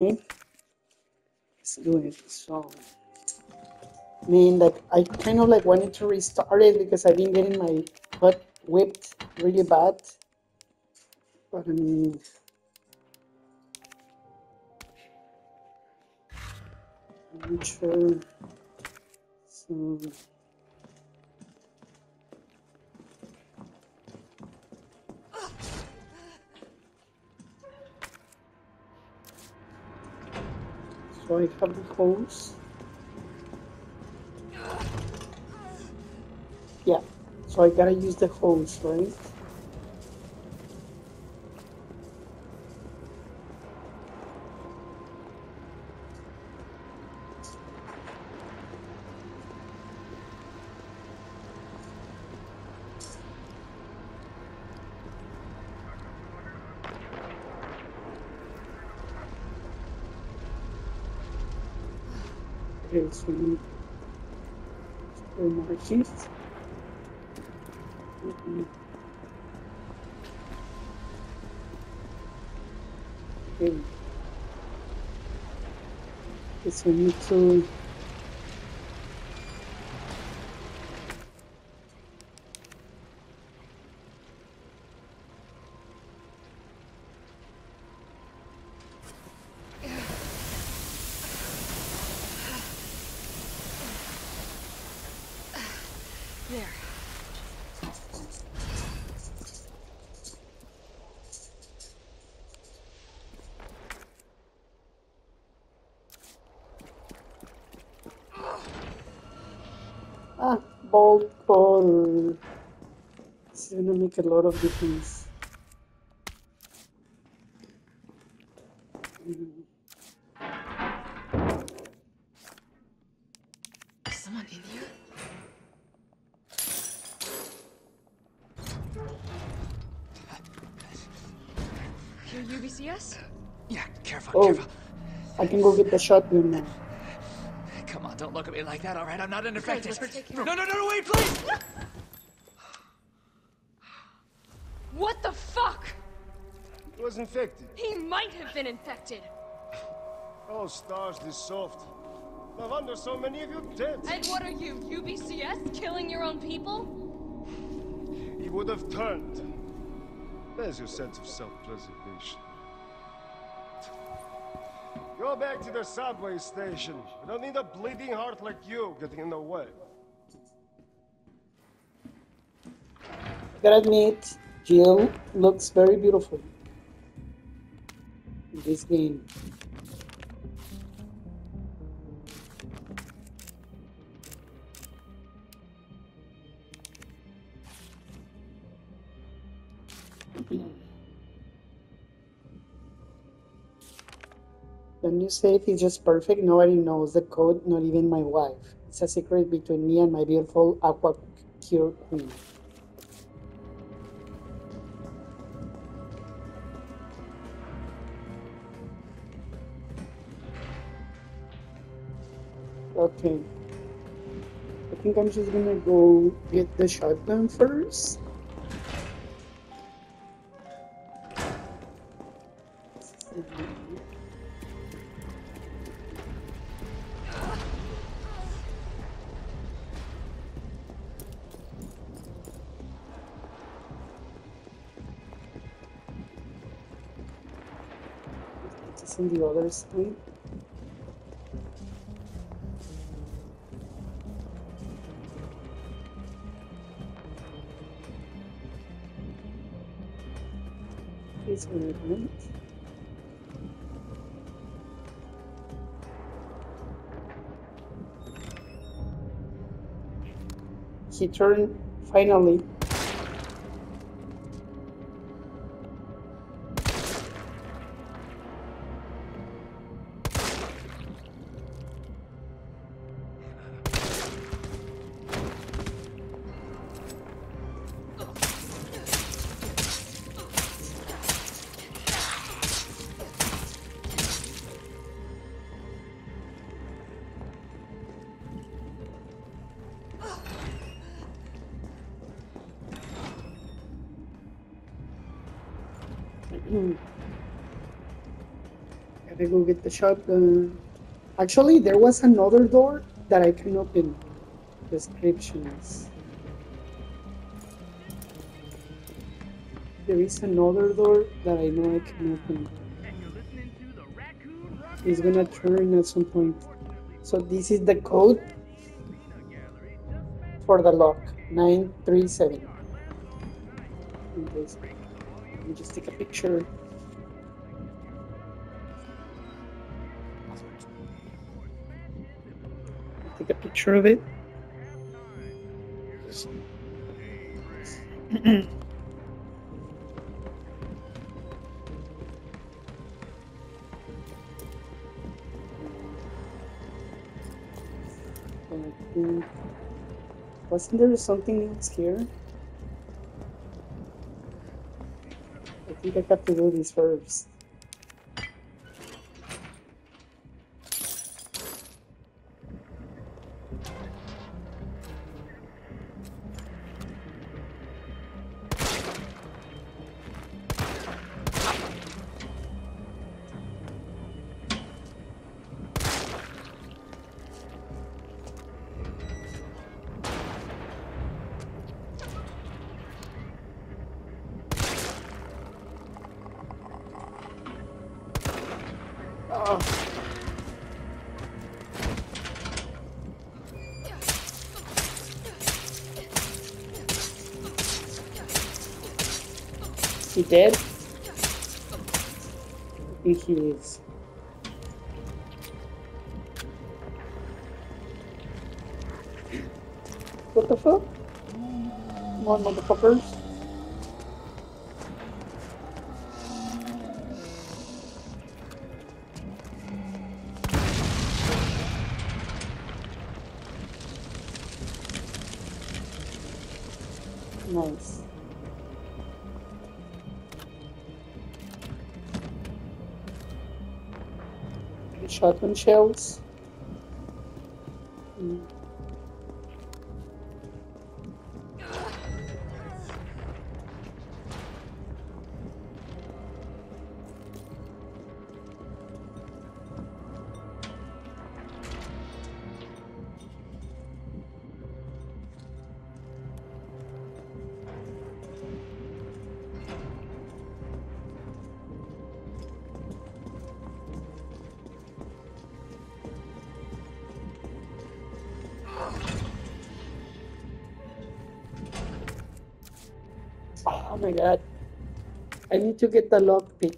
Okay, let's it. So, I mean, like, I kind of like wanted to restart it because I've been getting my butt whipped really bad. But I mean, I'm not sure. So, I have the hose. Yeah, so I gotta use the hose, right? We spray markings. Mhm. Okay. We need to There. ah bolt ball. It's gonna make a lot of difference. Mhm. Is someone in here? Here, UBCS? Yeah, careful, Oh, careful. I can go get the shotgun now. Come on, don't look at me like that, all right? I'm not unaffected. let her take No, no, no, no, wait, please! What the fuck? He was infected. He might have been infected. Oh, stars, this soft. No wonder so many of you dead. And what are you, UBCS? Killing your own people? He would have turned. There's your sense of self-preservation. Go back to the subway station. We don't need a bleeding heart like you getting in the way. I gotta admit, Jill looks very beautiful this game. The new safe is just perfect. Nobody knows the code, not even my wife. It's a secret between me and my beautiful aqua cure queen. Okay. I think I'm just gonna go get the shotgun first. On the other side. Wait. He turned finally. Get the shotgun. Uh, actually, there was another door that I can open. Descriptions. There is another door that I know I can open. It's gonna turn at some point. So this is the code for the lock 937. Let me just take a picture. Picture of it. Wasn't there something else here? I think I have to do this first. He dead? I think he is. What the fuck? Come on, motherfuckers. Shotgun shells. My god. I need to get the lockpick. Oh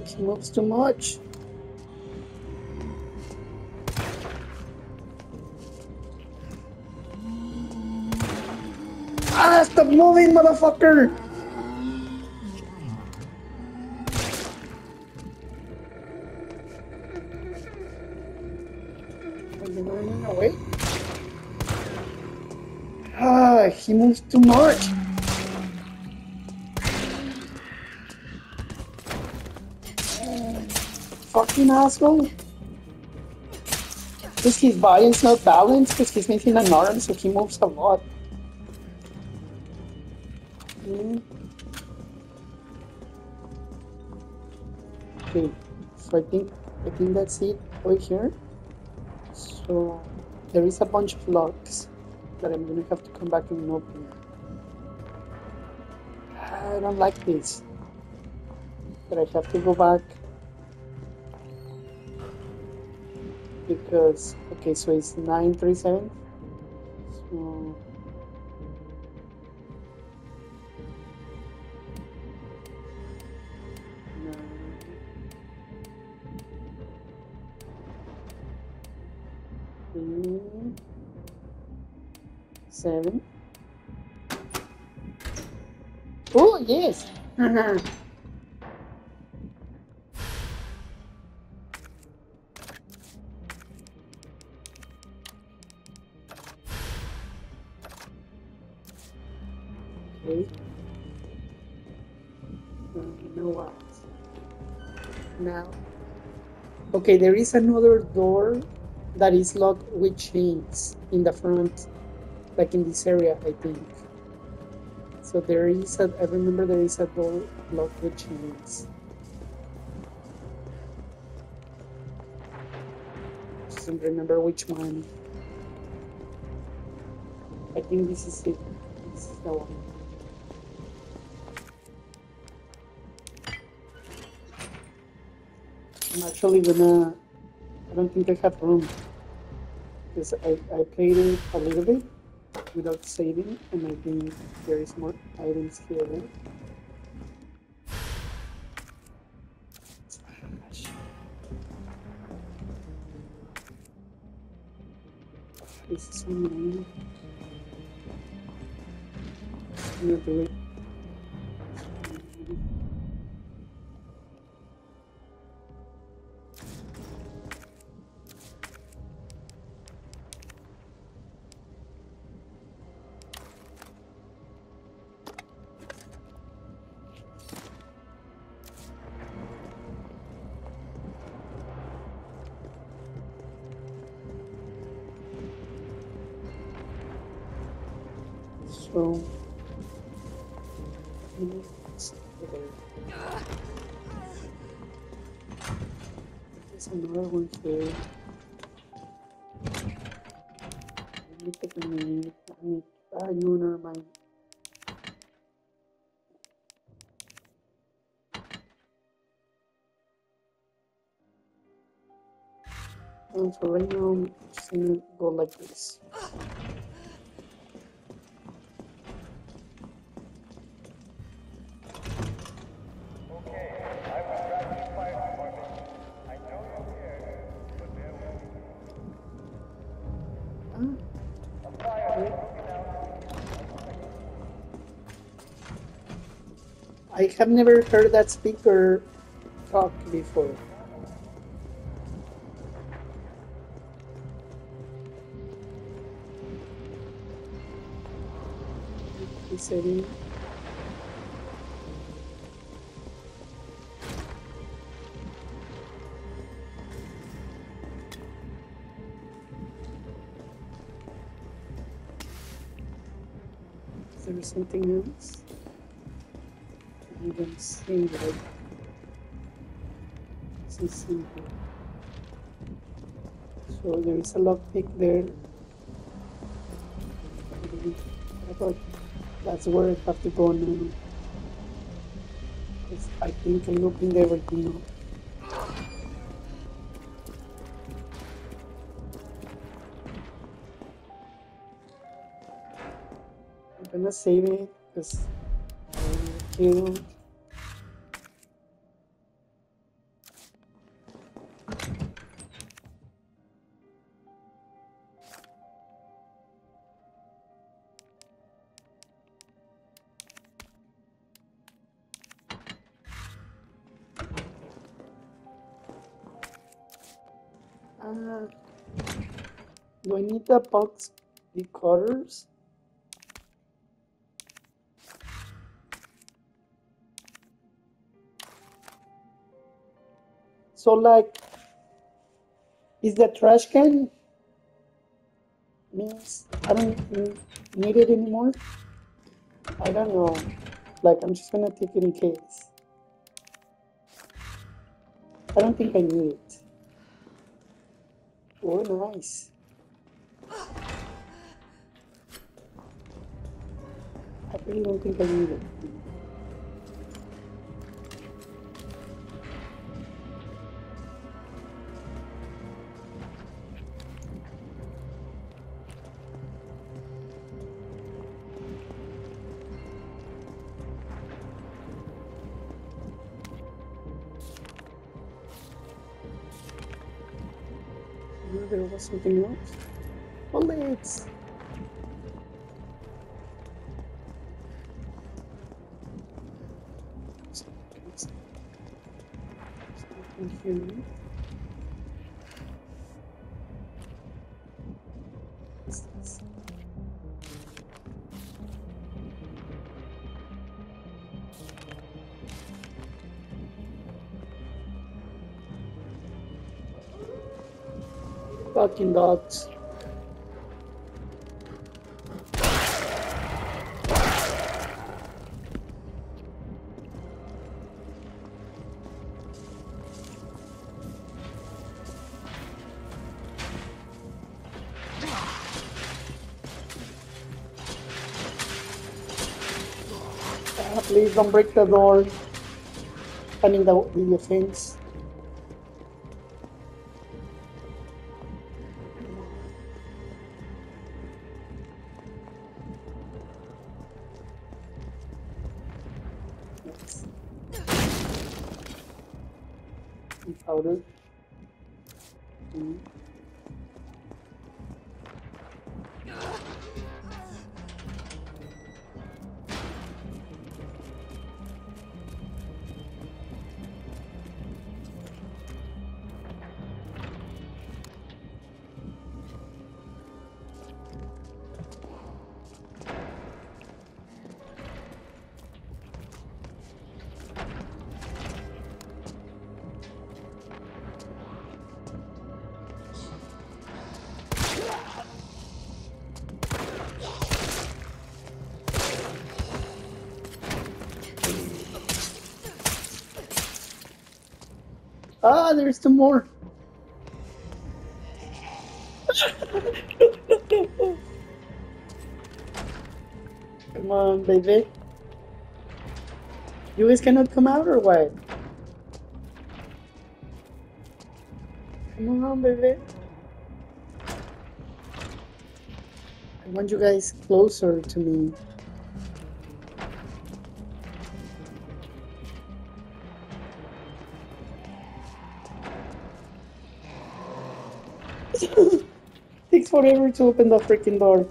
he moves too much. Ah, stop moving, motherfucker! Ah, he moves too much. Fucking asshole. Because his body is not balanced because he's missing an arm, so he moves a lot. Mm. Okay, so I think I think that's it right here. So there is a bunch of locks that I'm gonna have to come back and open. I don't like this. But I have to go back because okay, so it's nine three seven. So nine, three, Seven. Oh, yes. Uh-huh. Okay, there is another door that is locked with chains in the front, like in this area, I think. So there is a, I remember there is a door locked with chains. Just don't remember which one. I think this is it. This is the one. I'm actually gonna. I don't think I have room because I, I played it a little bit without saving, and I think there is more items here. Right? This is so annoying. Just So. There's another one here. Let me take a minute. I need, ah, no, never mind. And so right now, I'm just gonna go like this. Have never heard that speaker talk before. Said Is there something else? Can see like this is. So there is a lockpick there. I thought that's where I have to go now. I think I opened everything up. I'm gonna save it because I killed. Ah, do I need the box decoders? So like, is the trash can means I don't need it anymore? I don't know. Like I'm just gonna take it in case. I don't think I need it. Oh, nice. I really don't think I need it. something else? Bullets! Thank you. Fucking dogs. Ah, please don't break the door. I mean the, the fence. Powder. Mm. There's some more. come on, baby. You guys cannot come out or what? Come on, baby. I want you guys closer to me. Forever to open the freaking door.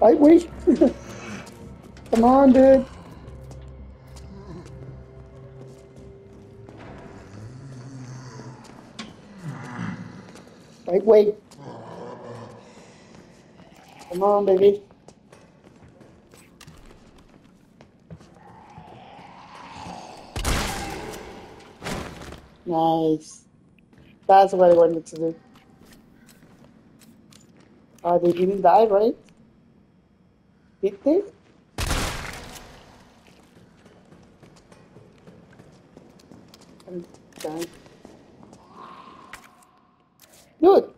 I wait. Come on, dude. Wait, wait. Come on, baby. Nice. That's what I wanted to do. Uh, they didn't die, right? Did they? I'm dying. Dude!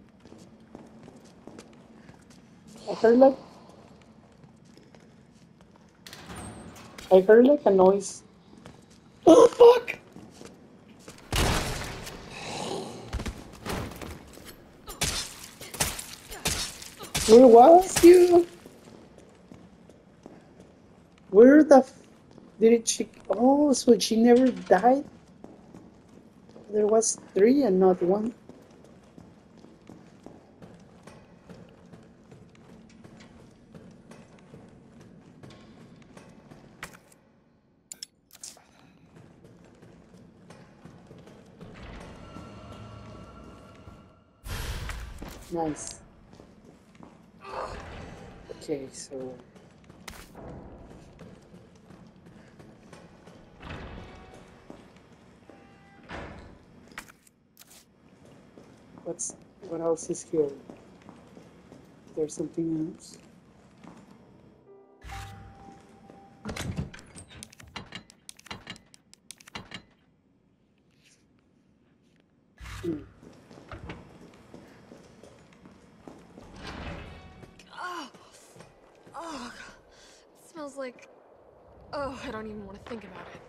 I heard like I heard like a noise. Oh fuck! Where was you? Where the did she? Oh, so she never died. There was three and not one. Nice. Okay, so what's what else is here? There's something else. Hmm. Oh, it smells like. Oh, I don't even want to think about it.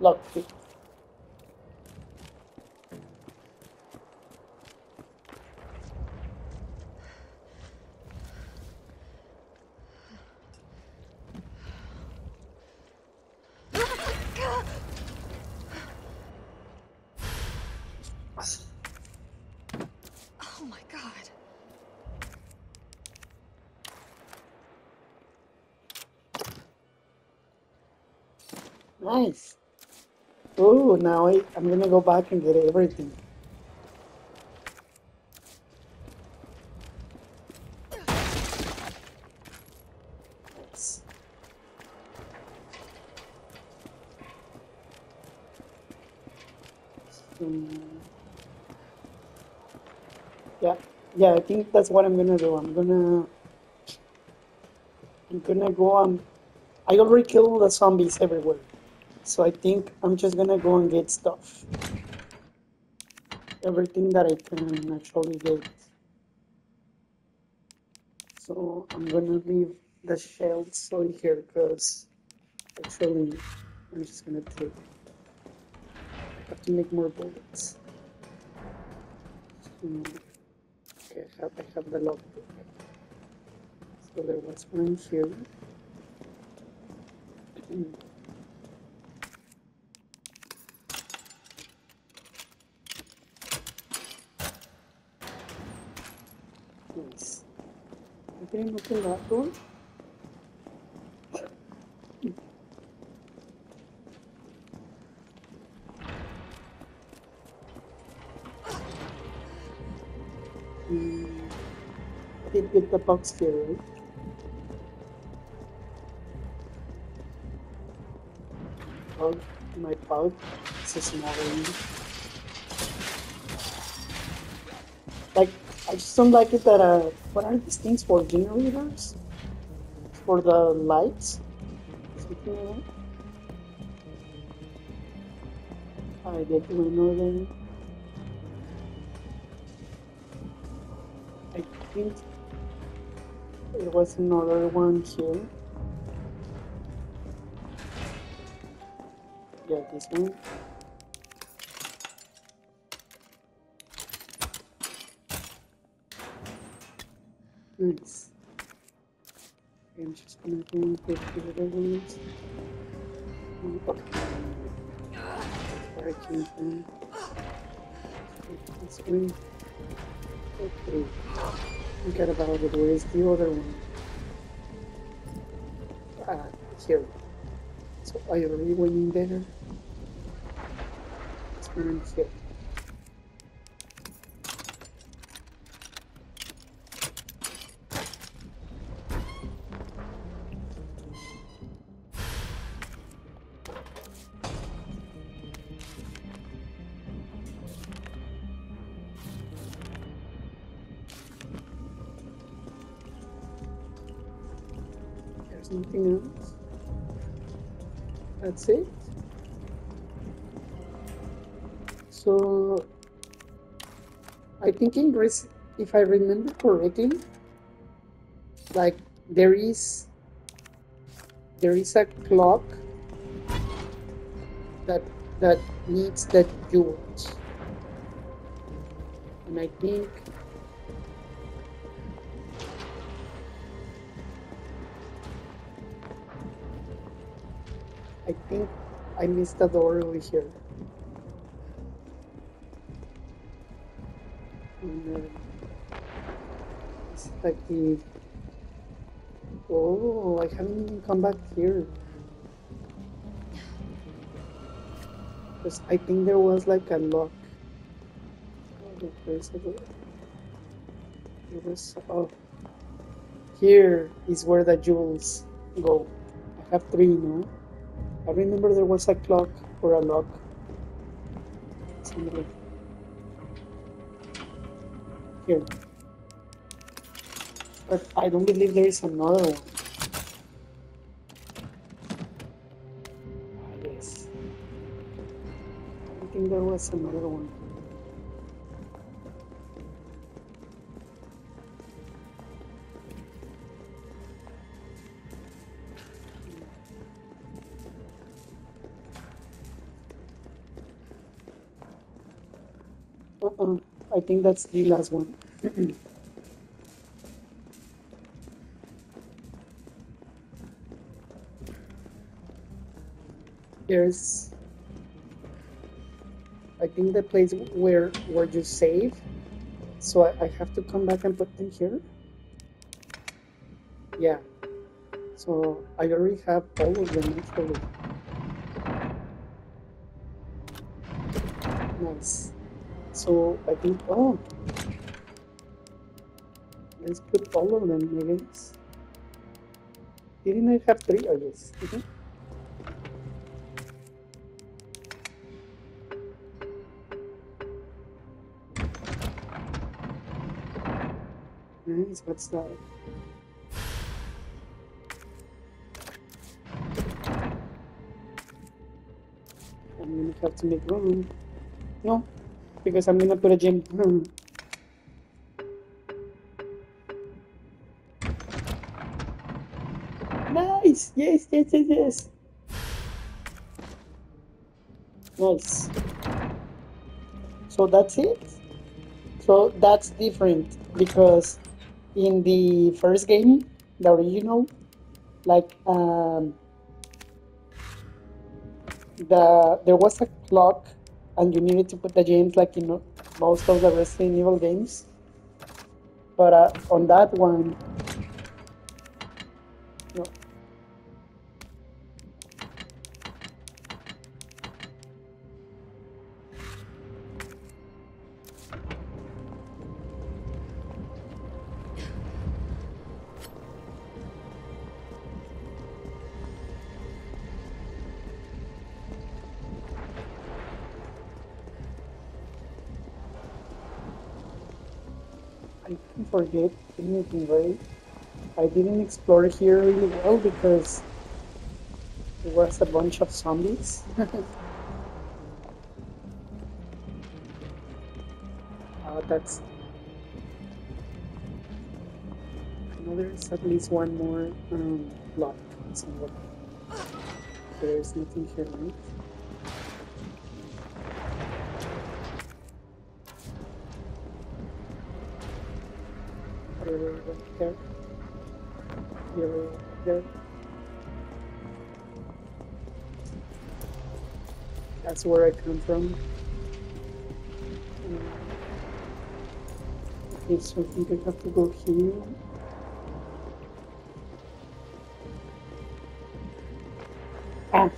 Lockpick. Nice. Oh, now I, I'm gonna go back and get everything. So, um, yeah, yeah, I think that's what I'm gonna do. I'm gonna, I'm gonna go on. I already killed the zombies everywhere. So I think I'm just gonna go and get stuff. Everything that I can actually get. So I'm gonna leave the shells over here because actually I'm just gonna take. I have to make more bullets. Okay, I have, I have the logbook. So there was one here. Nice. Didn't open that door. Hmm. Did get the box here, right? Pug. My pug. It's a small one. Like, I just don't like it that, uh, what are these things for? Generators? For the lights? Something like? I get to another. I think there was another one here. Yeah, this one. Gonna go and the ones. I. This. Okay. Forget about it. Where is the other one? Ah, here. So I already went in there. It's here. Nothing else. That's it. So I think in Greece, if I remember correctly, like there is there is a clock that that needs the jewels, and I think I missed the door over here. And, it's like the. Oh, I haven't even come back here. Because I think there was like a lock. Oh? It was. Oh. Here is where the jewels go. I have three now. I remember there was a clock or a lock. Somewhere. Here. But I don't believe there is another one. Ah, yes. I think there was another one. I think that's the last one. There's, I think the place where where you save. So I, I have to come back and put them here. Yeah. So I already have all of them actually. Nice. So I think oh let's put all of them I guess. Didn't I have three? Oh yes. Mhm. Nice, what's that? I'm gonna have to make room. No, because I'm gonna put a gym. Hmm. Nice! Yes, yes, yes, yes. Nice. So that's it. So that's different because in the first game, the original, like um, the there was a clock and you needed to put the gems like in most of the Resident Evil games. But uh, on that one, forget anything, right? I didn't explore here really well because there was a bunch of zombies. uh, that's. I know there's at least one more um, block somewhere. There's nothing here, right? That's where I come from. Okay, so I think I have to go here. Ah,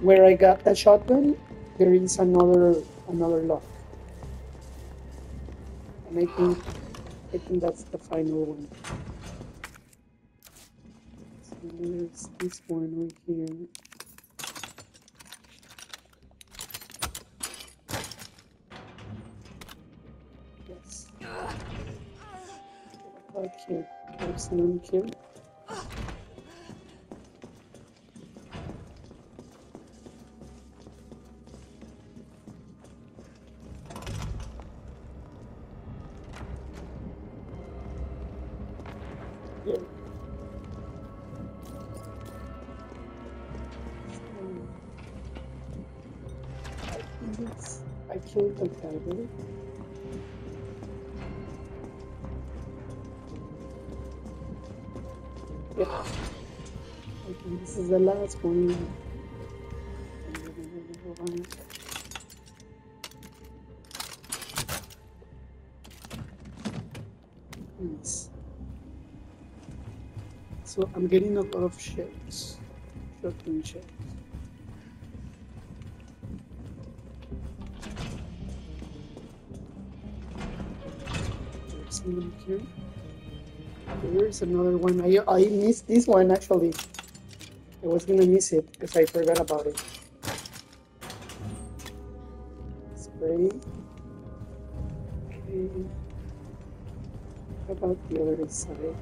where I got the shotgun, there is another another lock. And I think I think that's the final one. So there's this one right here. Yes. Here? There's none here. It's I killed the. Yep. I think this is the last one. Nice. So I'm getting a lot of shells. Shotgun shells. Here's another one. I, I missed this one actually. I was gonna miss it because I forgot about it. Spray. Okay. How about the other side?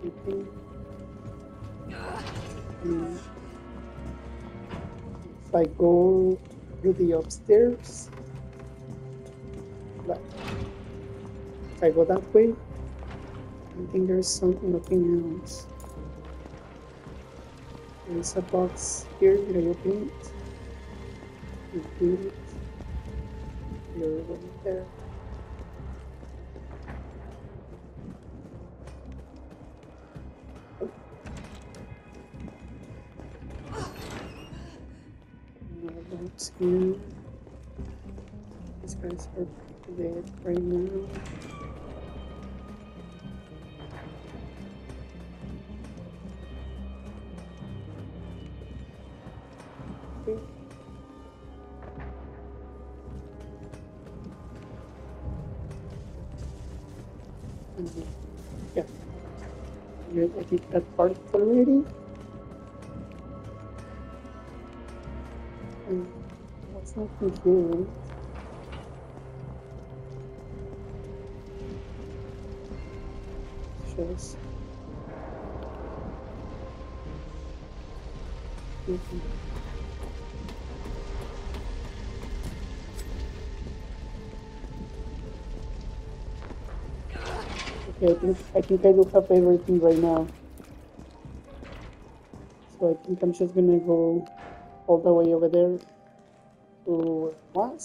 Anything? If I go to the upstairs, I go that way, I think there's something, else. There's a box here, did I open it? Open it. You're right there. Another here. These guys are dead right now. Already. Um, what's nothing here? Shows. Mhm. Okay, I think I look do everything right now. So I think I'm just gonna go all the way over there to where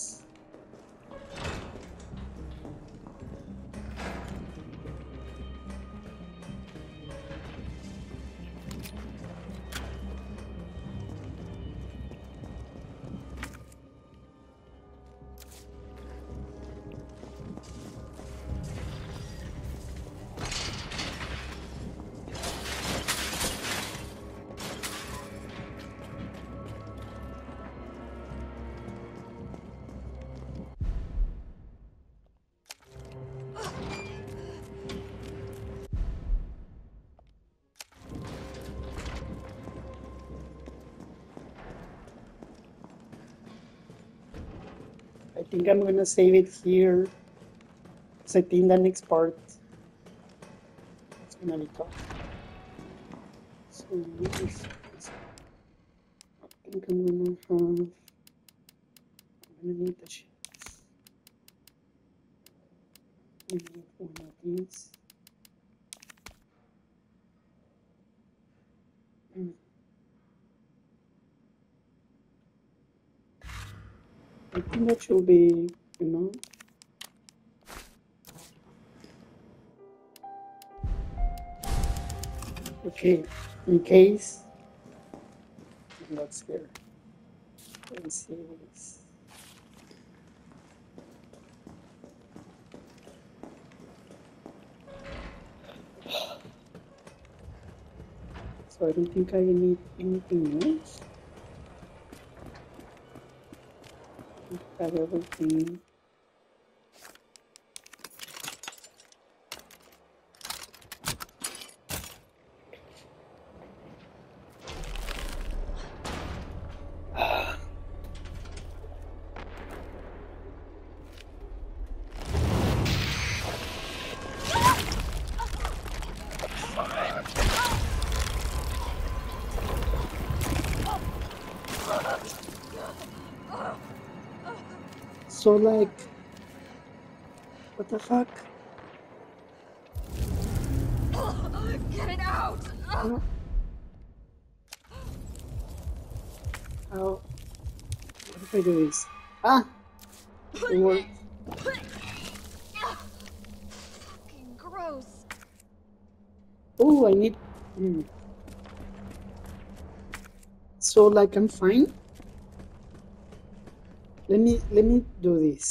think I'm gonna save it here. Cause I think the next part is gonna be tough. So I think I'm gonna have. I'm gonna need the. I need one of these. Mm. I think that should be, you know. Okay, in case. I'm not scared. Let's see this. So I don't think I need anything else. Have So like, what the fuck? Get it out! How? How? What if I do this? Ah! It worked. Fucking gross. Oh, I need. Hmm. So like I'm fine. Let me do this.